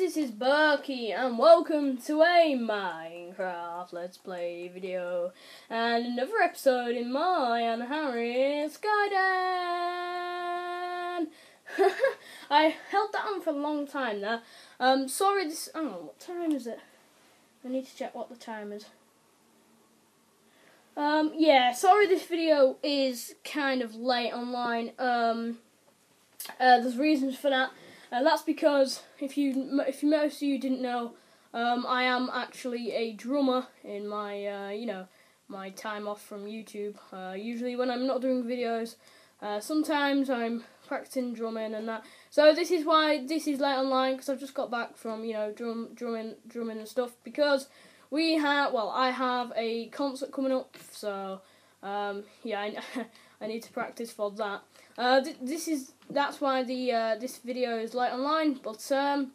this is Birky, and welcome to a Minecraft Let's Play video, and another episode in my and Harry's Garden. I held that on for a long time there. Um, sorry, this. Oh, what time is it? I need to check what the time is. Um, yeah, sorry this video is kind of late online. Um, uh, there's reasons for that. Uh, that's because if you if most of you didn't know, um, I am actually a drummer in my uh, you know my time off from YouTube. Uh, usually when I'm not doing videos, uh, sometimes I'm practicing drumming and that. So this is why this is late online because I've just got back from you know drum drumming drumming and stuff because we have well I have a concert coming up so um, yeah I, I need to practice for that. Uh, th this is that's why the uh, this video is late online. But um,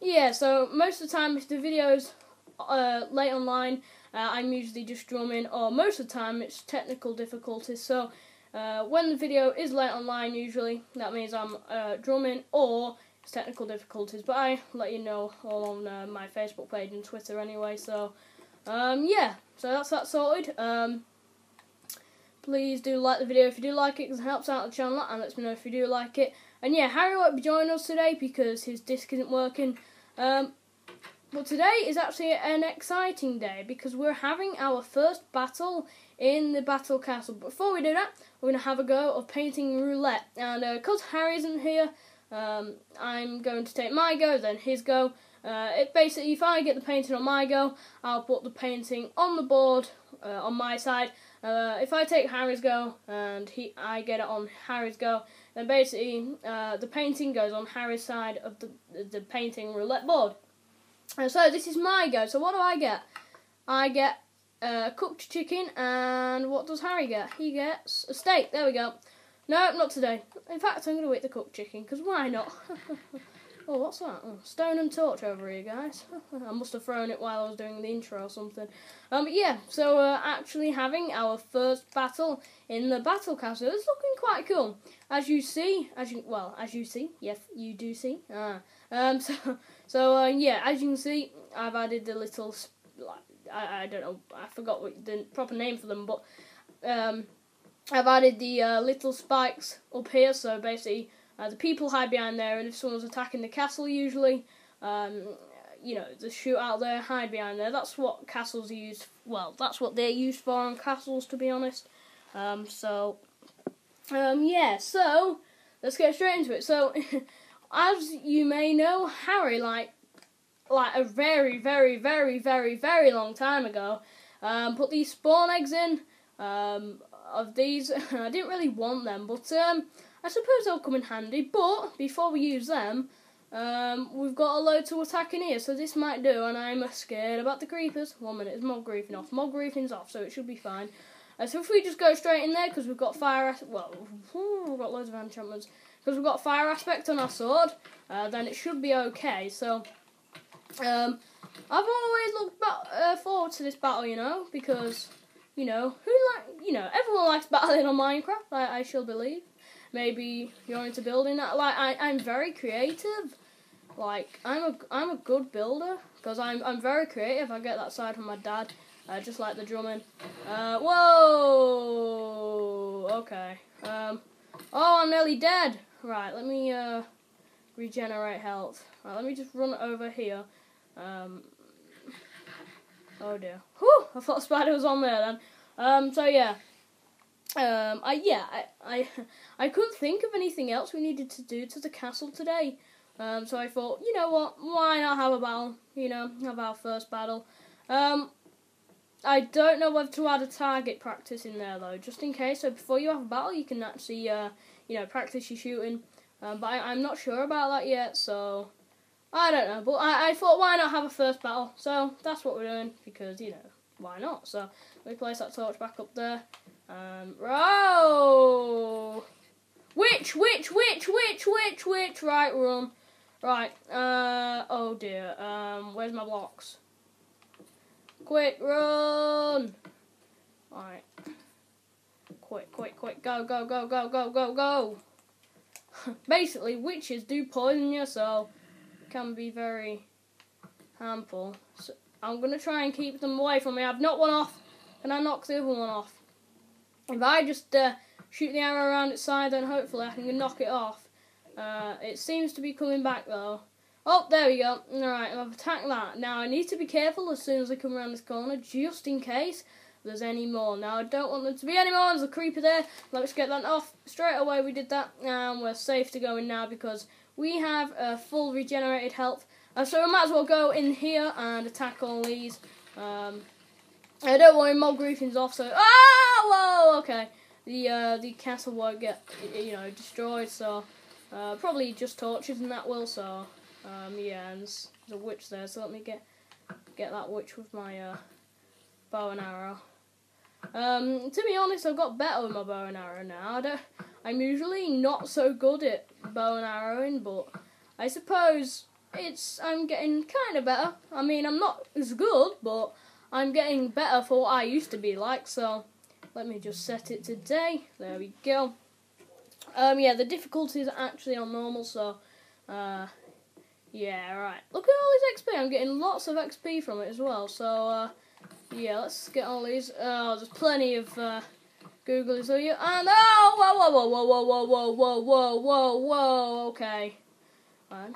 yeah, so most of the time if the video is uh, late online, uh, I'm usually just drumming, or most of the time it's technical difficulties. So uh, when the video is late online, usually that means I'm uh, drumming or it's technical difficulties. But I let you know all on uh, my Facebook page and Twitter anyway. So um, yeah, so that's that sorted. Um, please do like the video if you do like it because it helps out the channel and lets me know if you do like it. And yeah, Harry won't be joining us today because his disc isn't working. Um, but today is actually an exciting day because we're having our first battle in the battle castle. Before we do that, we're going to have a go of painting roulette. And because uh, Harry isn't here, um, I'm going to take my go, then his go. Uh, it basically, if I get the painting on my go, I'll put the painting on the board uh, on my side, uh, if I take Harry's go and he, I get it on Harry's go, then basically uh, the painting goes on Harry's side of the the painting roulette board. And so this is my go. So what do I get? I get uh, cooked chicken, and what does Harry get? He gets a steak. There we go. No, not today. In fact, I'm going to eat the cooked chicken because why not? Oh, what's that? Oh, stone and torch over here, guys. I must have thrown it while I was doing the intro or something. Um, yeah, so uh, actually having our first battle in the battle castle is looking quite cool. As you see, as you well, as you see, yes, you do see. Ah, um, so so uh, yeah, as you can see, I've added the little, I, I don't know, I forgot what the proper name for them, but um, I've added the uh, little spikes up here. So basically uh, the people hide behind there, and if someone's attacking the castle, usually, um, you know, the shoot out there, hide behind there. That's what castles are used. Well, that's what they're used for on castles, to be honest. Um, so, um, yeah. So let's get straight into it. So, as you may know, Harry, like, like a very, very, very, very, very long time ago, um, put these spawn eggs in. Um, of these, I didn't really want them, but um, I suppose they'll come in handy, but before we use them, um, we've got a load to attack in here, so this might do, and I'm scared about the creepers. One minute, is mob griefing off? Mob griefing's off, so it should be fine. Uh, so if we just go straight in there, because we've got fire, well, we've got loads of enchantments, because we've got fire aspect on our sword, uh, then it should be okay. So, um, I've always looked uh, forward to this battle, you know, because, you know, who like, you know, everyone likes battling on Minecraft, I, I shall believe maybe you're into building that. Like I, I'm very creative. Like I'm a, I'm a good builder because I'm, I'm very creative. I get that side from my dad. Uh, just like the drumming. Uh, whoa. Okay. Um. Oh, I'm nearly dead. Right. Let me uh regenerate health. Right. Let me just run over here. Um. Oh dear. Whew! I thought spider was on there then. Um. So yeah um, I yeah, I, I I couldn't think of anything else we needed to do to the castle today. Um, so I thought, you know what, why not have a battle? You know, have our first battle. Um, I don't know whether to add a target practice in there though, just in case. So before you have a battle, you can actually, uh, you know, practice your shooting. Um, but I, am not sure about that yet, so I don't know. But I, I thought, why not have a first battle? So that's what we're doing because you know, why not? So we place that torch back up there. Um, row. Witch, witch, witch, witch, witch, witch? Right, run. Right. Uh. Oh dear. Um. Where's my blocks? Quick, run. Alright. Quick, quick, quick. Go, go, go, go, go, go, go. Basically, witches do poison you, so can be very harmful. So I'm gonna try and keep them away from me. I've knocked one off, and I knocked the other one off. If I just uh, shoot the arrow around its side, then hopefully I can knock it off. Uh, it seems to be coming back though. Oh, there we go. Alright, I've attacked that. Now I need to be careful as soon as I come around this corner, just in case there's any more. Now I don't want there to be any more. There's a creeper there. Let's get that off. Straight away we did that. And we're safe to go in now because we have uh, full regenerated health. Uh, so we might as well go in here and attack all these. Um, I don't worry, mob griefing's off, so... Ah! Whoa! Okay. The, uh, the castle won't get, you know, destroyed, so... Uh, probably just torches and that will, so... Um, yeah, and there's a witch there, so let me get get that witch with my uh, bow and arrow. Um, to be honest, I've got better with my bow and arrow now. I am usually not so good at bow and arrowing, but I suppose it's I'm getting kind of better. I mean, I'm not as good, but I'm getting better for what I used to be like. So let me just set it today. There we go. Um, yeah, the difficulty is actually on normal, so uh, yeah, right. Look at all this XP. I'm getting lots of XP from it as well. So, uh, yeah, let's get all these. Oh, there's plenty of uh, Google so you and oh, whoa, whoa, whoa, whoa, whoa, whoa, whoa, whoa, whoa, whoa. Okay. Right.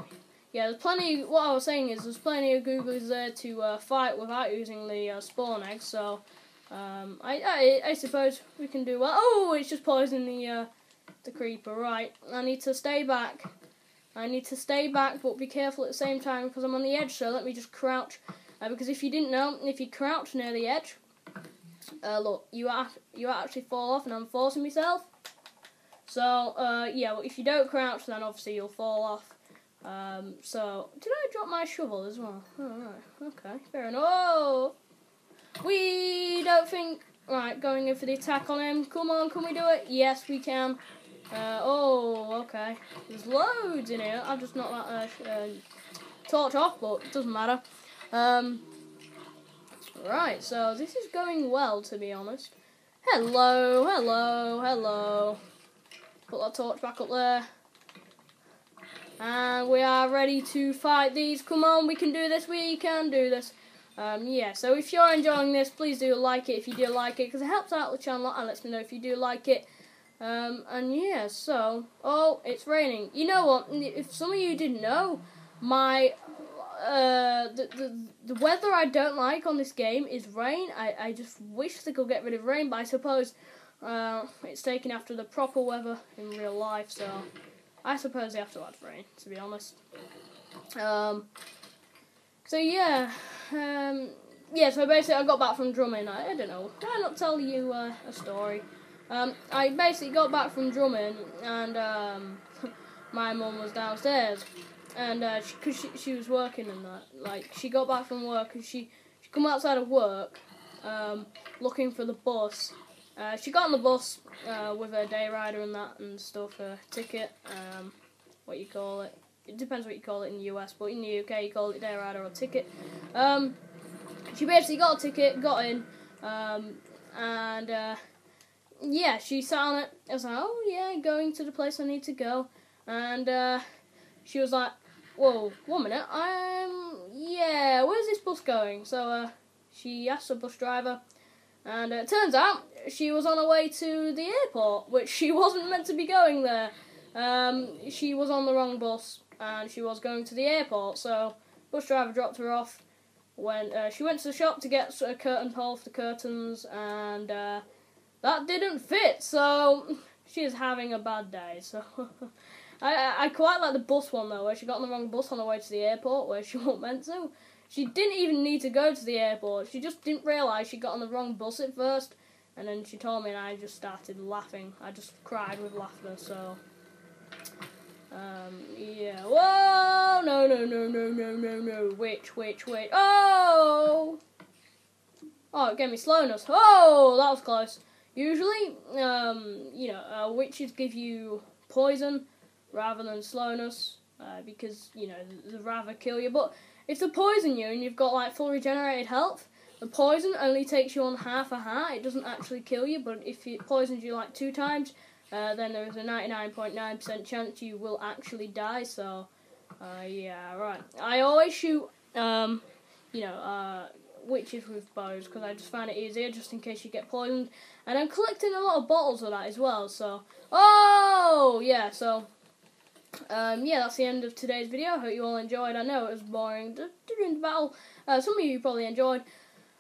Yeah, there's plenty. What I was saying is there's plenty of Googlies there to uh, fight without using the uh, spawn eggs. So, um, I, I, I suppose we can do well. Oh, it's just poisoning the uh, the creeper. Right. I need to stay back. I need to stay back, but be careful at the same time because I'm on the edge. So let me just crouch. Uh, because if you didn't know, if you crouch near the edge, uh, look, you are you actually fall off, and I'm forcing myself. So uh, yeah, well, if you don't crouch, then obviously you'll fall off. Um, so did I drop my shovel as well? Oh, right, okay, fair enough. Oh, we don't think. Right, going in for the attack on him. Come on, can we do it? Yes, we can. Uh, oh, okay. There's loads in here. I've just knocked that uh, uh, torch off, but it doesn't matter. Um, right, so this is going well, to be honest. Hello, hello, hello. Put that torch back up there. And we are ready to fight these. Come on, we can do this, we can do this. Um, yeah, so if you're enjoying this, please do like it if you do like it, because it helps out the channel and lets me know if you do like it. Um, and yeah, so, oh, it's raining. You know what, if some of you didn't know, my, uh, the, the, the weather I don't like on this game is rain. I, I just wish they could get rid of rain, but I suppose, uh, it's taken after the proper weather in real life, so I suppose they have to add rain, to be honest. Um, so yeah, um, yeah, so basically I got back from drumming. I, I don't know, why not tell you uh, a story? Um, I basically got back from drumming, and um, my mum was downstairs, and uh, she, cause she, she was working and that, like she got back from work and she she come outside of work, um, looking for the bus. Uh, she got on the bus uh, with her day rider and that and stuff, her ticket, um, what you call it. It depends what you call it in the US, but in the UK you call it day rider or ticket. Um, she basically got a ticket, got in, um, and uh, yeah, she sat on it. I was like, oh yeah, going to the place I need to go, and uh, she was like, whoa, one minute, I'm yeah, where's this bus going? So uh, she asked the bus driver, and it turns out she was on her way to the airport, which she wasn't meant to be going there. Um, she was on the wrong bus, and she was going to the airport. So bus driver dropped her off. When uh, she went to the shop to get a curtain pole for the curtains, and uh, that didn't fit, so she's having a bad day. So I I quite like the bus one though, where she got on the wrong bus on the way to the airport, where she wasn't meant to. She didn't even need to go to the airport. She just didn't realise she got on the wrong bus at first, and then she told me, and I just started laughing. I just cried with laughter. So. Um, yeah. Whoa! No, no, no, no, no, no, no. Witch, witch, witch? Oh! Oh, it gave me slowness. Oh, that was close. Usually, um, you know, uh, witches give you poison rather than slowness uh, because you know they'd rather kill you. But if they poison you and you've got like full regenerated health, the poison only takes you on half a heart. It doesn't actually kill you. But if it poisons you like two times, uh, then there is a 99.9% chance you will actually die. So, Uh, yeah, right. I always shoot, um, you know, uh, witches with bows because I just find it easier, just in case you get poisoned. And I'm collecting a lot of bottles of that as well. So, oh yeah. So, um, yeah, that's the end of today's video. I hope you all enjoyed. I know it was boring during the battle. Uh, some of you probably enjoyed.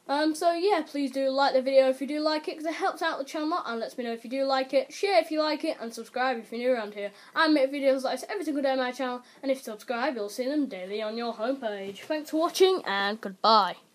Um, so yeah, please do like the video if you do like it, because it helps out the channel and lets me know if you do like it. Share if you like it, and subscribe if you're new around here. I make videos like this every single day on my channel, and if you subscribe, you'll see them daily on your homepage. Thanks for watching, and goodbye.